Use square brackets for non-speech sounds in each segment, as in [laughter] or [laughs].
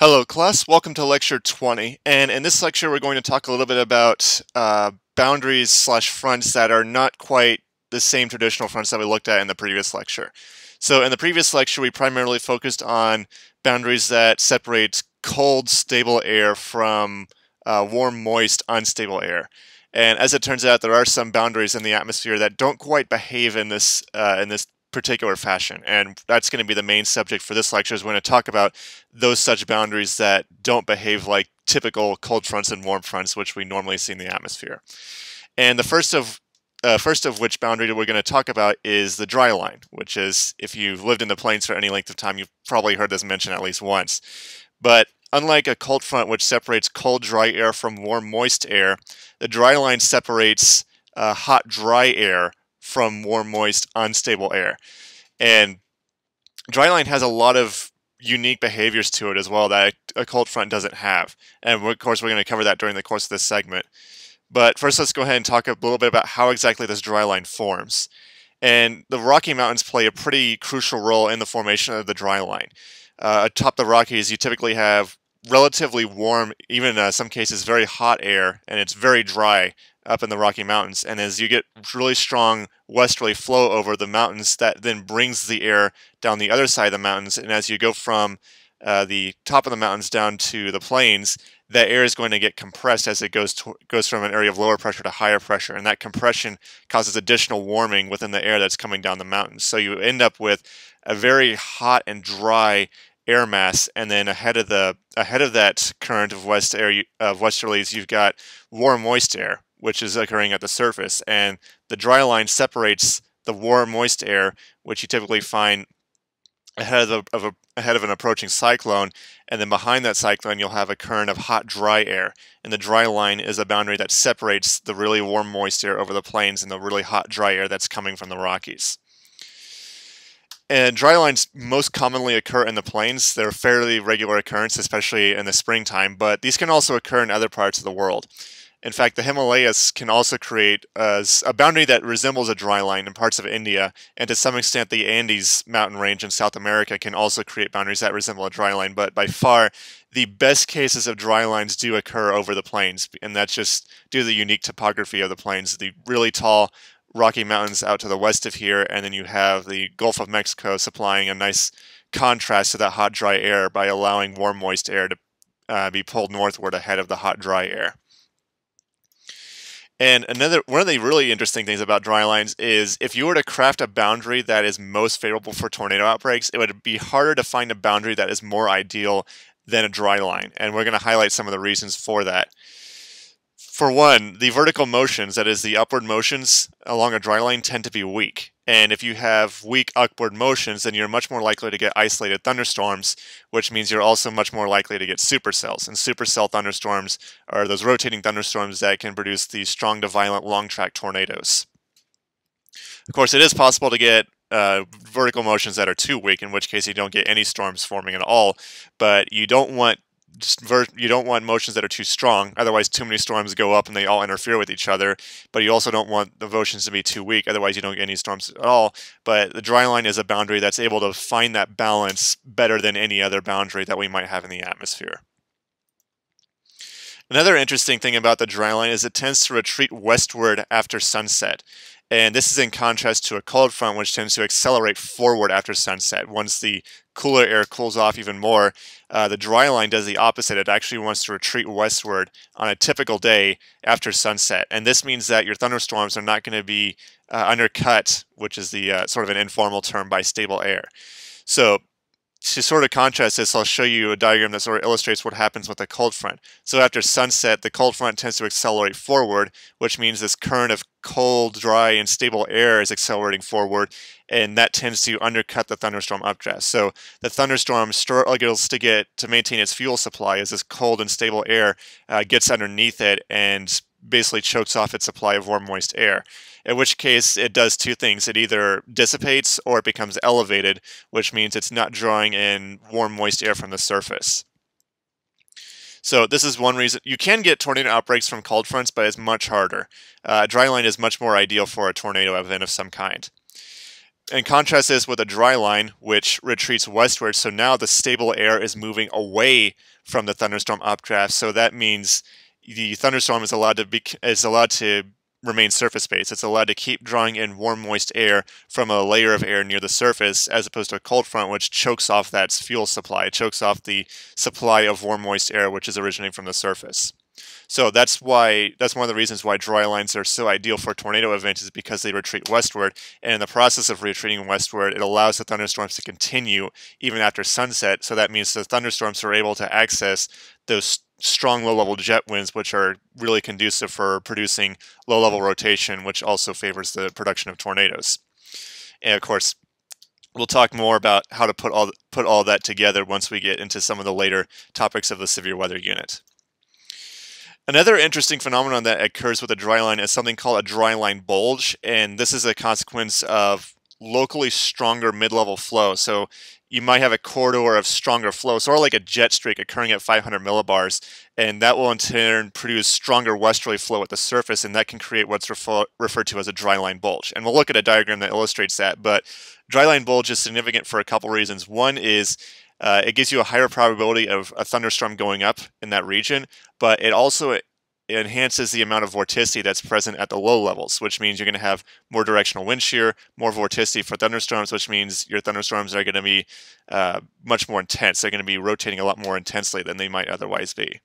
Hello class, welcome to lecture 20 and in this lecture we're going to talk a little bit about uh, boundaries slash fronts that are not quite the same traditional fronts that we looked at in the previous lecture. So in the previous lecture we primarily focused on boundaries that separate cold stable air from uh, warm moist unstable air. And as it turns out there are some boundaries in the atmosphere that don't quite behave in this uh, in this particular fashion. And that's going to be the main subject for this lecture is we're going to talk about those such boundaries that don't behave like typical cold fronts and warm fronts, which we normally see in the atmosphere. And the first of uh, first of which boundary we're going to talk about is the dry line, which is if you've lived in the plains for any length of time, you've probably heard this mentioned at least once. But unlike a cold front, which separates cold, dry air from warm, moist air, the dry line separates uh, hot, dry air from warm, moist, unstable air. And dryline has a lot of unique behaviors to it as well that a cold front doesn't have. And of course, we're going to cover that during the course of this segment. But first, let's go ahead and talk a little bit about how exactly this dry line forms. And the Rocky Mountains play a pretty crucial role in the formation of the dry line. Uh, atop the Rockies, you typically have relatively warm, even in uh, some cases very hot air, and it's very dry up in the Rocky Mountains. And as you get really strong westerly flow over the mountains, that then brings the air down the other side of the mountains. And as you go from uh, the top of the mountains down to the plains, that air is going to get compressed as it goes to, goes from an area of lower pressure to higher pressure, and that compression causes additional warming within the air that's coming down the mountains. So you end up with a very hot and dry air mass, and then ahead of the ahead of that current of west air of westerlies, you've got warm, moist air, which is occurring at the surface, and the dry line separates the warm, moist air, which you typically find ahead of, of a, ahead of an approaching cyclone, and then behind that cyclone you'll have a current of hot, dry air, and the dry line is a boundary that separates the really warm, moist air over the plains and the really hot, dry air that's coming from the Rockies. And dry lines most commonly occur in the plains. They're a fairly regular occurrence, especially in the springtime, but these can also occur in other parts of the world. In fact, the Himalayas can also create a, a, boundary that resembles a dry line in parts of India, and to some extent, the Andes mountain range in South America can also create boundaries that resemble a dry line. But by far, the best cases of dry lines do occur over the plains, and that's just due to the unique topography of the plains. The really tall Rocky Mountains out to the west of here, and then you have the Gulf of Mexico supplying a nice contrast to that hot, dry air by allowing warm, moist air to uh, be pulled northward ahead of the hot, dry air. And another one of the really interesting things about dry lines is if you were to craft a boundary that is most favorable for tornado outbreaks, it would be harder to find a boundary that is more ideal than a dry line. And we're going to highlight some of the reasons for that. For one, the vertical motions, that is the upward motions along a dry line, tend to be weak. And if you have weak upward motions, then you're much more likely to get isolated thunderstorms, which means you're also much more likely to get supercells. And supercell thunderstorms are those rotating thunderstorms that can produce these strong to violent long track tornadoes. Of course, it is possible to get uh, vertical motions that are too weak, in which case you don't get any storms forming at all. But you don't want just you don't want motions that are too strong. Otherwise, too many storms go up and they all interfere with each other. But you also don't want the motions to be too weak. Otherwise, you don't get any storms at all. But the dry line is a boundary that's able to find that balance better than any other boundary that we might have in the atmosphere. Another interesting thing about the dry line is it tends to retreat westward after sunset. And this is in contrast to a cold front, which tends to accelerate forward after sunset. Once the cooler air cools off even more, uh, the dry line does the opposite. It actually wants to retreat westward on a typical day after sunset. And this means that your thunderstorms are not going to be uh, undercut, which is the uh, sort of an informal term, by stable air. So to sort of contrast this, I'll show you a diagram that sort of illustrates what happens with a cold front. So after sunset, the cold front tends to accelerate forward, which means this current of cold, dry, and stable air is accelerating forward, and that tends to undercut the thunderstorm updraft. So the thunderstorm struggles to get to maintain its fuel supply as this cold and stable air uh, gets underneath it and basically chokes off its supply of warm, moist air in which case it does two things. It either dissipates or it becomes elevated, which means it's not drawing in warm, moist air from the surface. So this is one reason you can get tornado outbreaks from cold fronts, but it's much harder. Uh, dry line is much more ideal for a tornado event of some kind. and contrast this with a dry line, which retreats westward. So now the stable air is moving away from the thunderstorm updraft. So that means the thunderstorm is allowed to be is allowed to remain surface based. It's allowed to keep drawing in warm, moist air from a layer of air near the surface, as opposed to a cold front, which chokes off that fuel supply. It chokes off the supply of warm, moist air, which is originating from the surface. So that's why that's one of the reasons why dry lines are so ideal for tornado events is because they retreat westward, and in the process of retreating westward, it allows the thunderstorms to continue even after sunset. So that means the thunderstorms are able to access those strong low-level jet winds, which are really conducive for producing low-level rotation, which also favors the production of tornadoes. And of course, we'll talk more about how to put all put all that together once we get into some of the later topics of the severe weather unit. Another interesting phenomenon that occurs with a dry line is something called a dry line bulge, and this is a consequence of locally stronger mid-level flow. So you might have a corridor of stronger flow, sort of like a jet streak occurring at 500 millibars, and that will in turn produce stronger westerly flow at the surface, and that can create what's refer referred to as a dry line bulge. And we'll look at a diagram that illustrates that, but dry line bulge is significant for a couple reasons. One is uh, it gives you a higher probability of a thunderstorm going up in that region, but it also enhances the amount of vorticity that's present at the low levels, which means you're going to have more directional wind shear, more vorticity for thunderstorms, which means your thunderstorms are going to be uh, much more intense. They're going to be rotating a lot more intensely than they might otherwise be.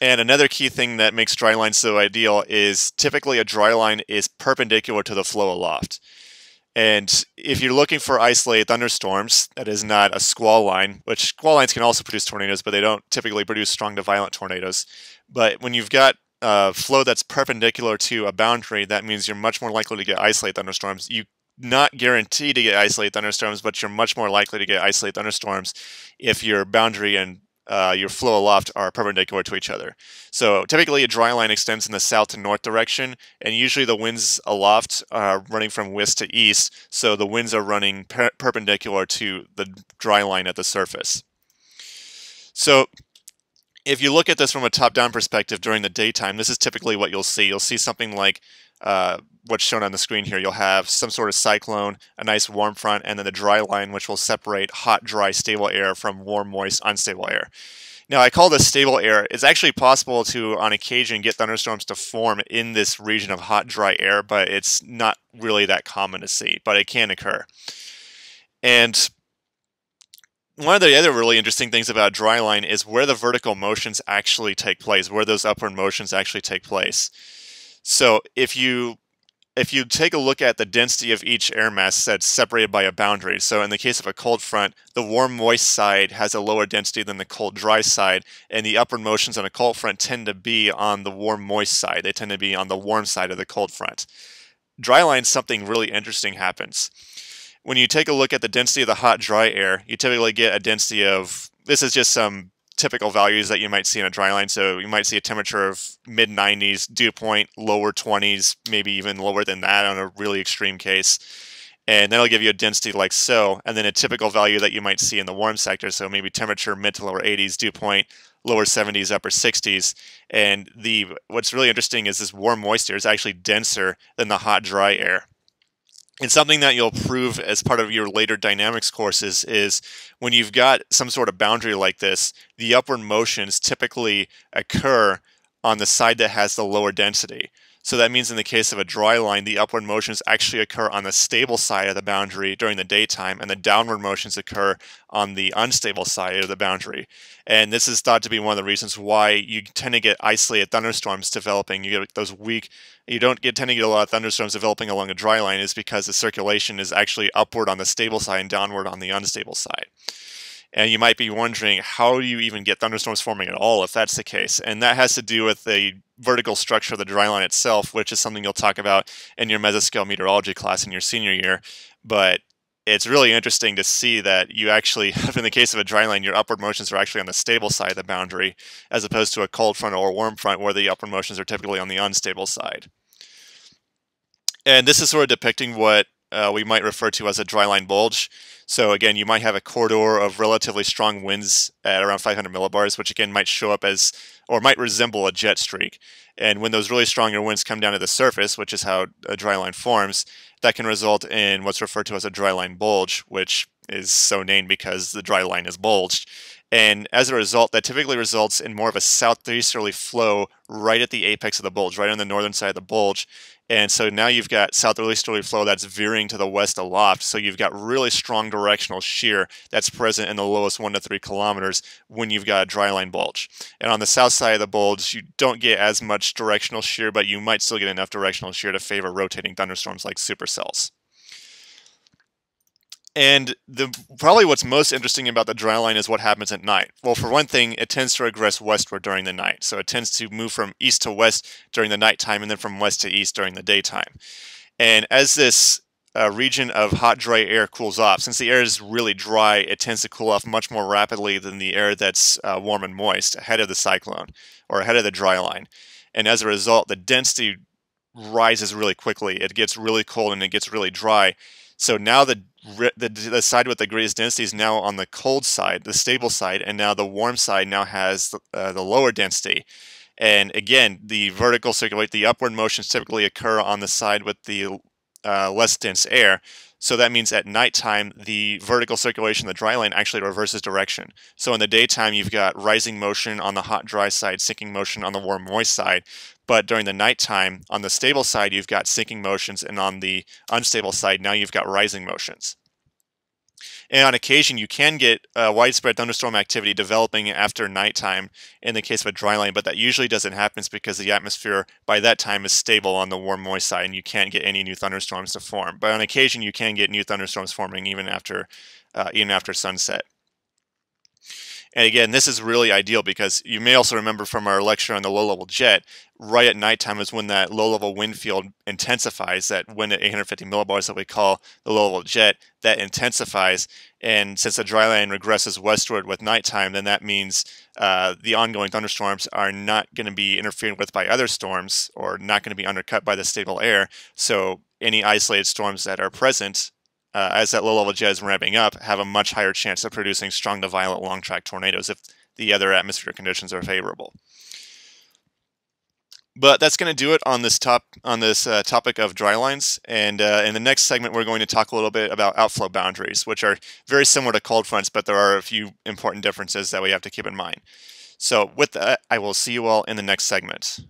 And another key thing that makes dry lines so ideal is typically a dry line is perpendicular to the flow aloft. And if you're looking for isolated thunderstorms, that is not a squall line, which squall lines can also produce tornadoes, but they don't typically produce strong to violent tornadoes. But when you've got a flow that's perpendicular to a boundary, that means you're much more likely to get isolated thunderstorms. You not guaranteed to get isolated thunderstorms, but you're much more likely to get isolated thunderstorms if your boundary and uh, your flow aloft are perpendicular to each other. So typically a dry line extends in the south to north direction, and usually the winds aloft are running from west to east, so the winds are running per perpendicular to the dry line at the surface. So if you look at this from a top-down perspective during the daytime, this is typically what you'll see. You'll see something like uh, what's shown on the screen here. You'll have some sort of cyclone, a nice warm front, and then the dry line, which will separate hot, dry, stable air from warm, moist, unstable air. Now, I call this stable air. It's actually possible to, on occasion, get thunderstorms to form in this region of hot, dry air, but it's not really that common to see, but it can occur. And one of the other really interesting things about dry line is where the vertical motions actually take place, where those upward motions actually take place. So if you if you take a look at the density of each air mass that's separated by a boundary, so in the case of a cold front, the warm moist side has a lower density than the cold dry side, and the upward motions on a cold front tend to be on the warm moist side. They tend to be on the warm side of the cold front. Dry line, something really interesting happens. When you take a look at the density of the hot dry air, you typically get a density of, this is just some typical values that you might see in a dry line. So you might see a temperature of mid 90s, dew point lower 20s, maybe even lower than that on a really extreme case. And then it'll give you a density like so, and then a typical value that you might see in the warm sector. So maybe temperature mid to lower 80s, dew point lower 70s, upper 60s. And the what's really interesting is this warm moist air is actually denser than the hot dry air. And something that you'll prove as part of your later dynamics courses is when you've got some sort of boundary like this, the upward motions typically occur on the side that has the lower density. So that means in the case of a dry line, the upward motions actually occur on the stable side of the boundary during the daytime, and the downward motions occur on the unstable side of the boundary. And this is thought to be one of the reasons why you tend to get isolated thunderstorms developing. You get those weak, you don't get tend to get a lot of thunderstorms developing along a dry line is because the circulation is actually upward on the stable side and downward on the unstable side. And you might be wondering, how do you even get thunderstorms forming at all if that's the case? And that has to do with the vertical structure of the dry line itself, which is something you'll talk about in your mesoscale meteorology class in your senior year. But it's really interesting to see that you actually, [laughs] in the case of a dry line, your upward motions are actually on the stable side of the boundary, as opposed to a cold front or warm front where the upward motions are typically on the unstable side. And this is sort of depicting what uh, we might refer to as a dry line bulge. So again, you might have a corridor of relatively strong winds at around 500 millibars, which again might show up as, or might resemble a jet streak. And when those really stronger winds come down to the surface, which is how a dry line forms, that can result in what's referred to as a dry line bulge, which is so named because the dry line is bulged. And as a result, that typically results in more of a southeasterly flow right at the apex of the bulge, right on the northern side of the bulge. And so now you've got southeasterly flow that's veering to the west aloft. So you've got really strong directional shear that's present in the lowest one to three kilometers when you've got a dryline bulge. And on the south side of the bulge, you don't get as much directional shear, but you might still get enough directional shear to favor rotating thunderstorms like supercells. And the probably what's most interesting about the dry line is what happens at night. Well, for one thing, it tends to regress westward during the night. So it tends to move from east to west during the nighttime and then from west to east during the daytime. And as this uh, region of hot, dry air cools off, since the air is really dry, it tends to cool off much more rapidly than the air that's uh, warm and moist ahead of the cyclone or ahead of the dry line. And as a result, the density rises really quickly. It gets really cold and it gets really dry. So now the the, the side with the greatest density is now on the cold side, the stable side, and now the warm side now has uh, the lower density. And again, the vertical circulate, the upward motions typically occur on the side with the uh, less dense air. So that means at nighttime, the vertical circulation, the dry line, actually reverses direction. So in the daytime, you've got rising motion on the hot, dry side, sinking motion on the warm, moist side. But during the nighttime, on the stable side, you've got sinking motions, and on the unstable side, now you've got rising motions. And on occasion, you can get uh, widespread thunderstorm activity developing after nighttime in the case of a dry line, but that usually doesn't happen because the atmosphere by that time is stable on the warm, moist side, and you can't get any new thunderstorms to form. But on occasion, you can get new thunderstorms forming even after, uh, even after sunset. And again, this is really ideal because you may also remember from our lecture on the low-level jet, right at nighttime is when that low-level wind field intensifies, that wind at 850 millibars that we call the low-level jet, that intensifies. And since the dry line regresses westward with nighttime, then that means uh, the ongoing thunderstorms are not going to be interfered with by other storms or not going to be undercut by the stable air. So any isolated storms that are present uh, as that low level jet is ramping up, have a much higher chance of producing strong to violent long track tornadoes if the other atmospheric conditions are favorable. But that's going to do it on this top on this uh, topic of dry lines. And uh, in the next segment, we're going to talk a little bit about outflow boundaries, which are very similar to cold fronts, but there are a few important differences that we have to keep in mind. So with that, I will see you all in the next segment.